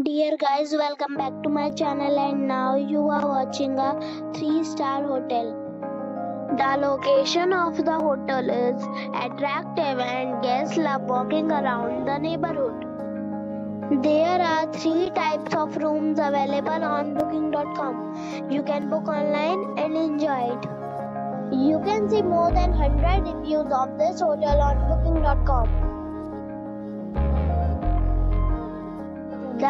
Dear guys, welcome back to my channel and now you are watching a 3 star hotel. The location of the hotel is attractive and guests love walking around the neighborhood. There are 3 types of rooms available on booking.com. You can book online and enjoy it. You can see more than 100 reviews of this hotel on booking.com.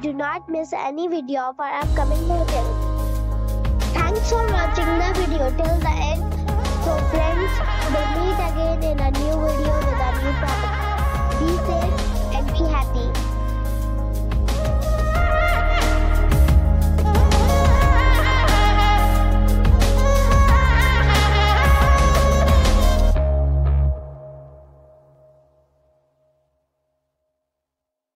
do not miss any video of our upcoming hotel. Thanks for watching the video till the end.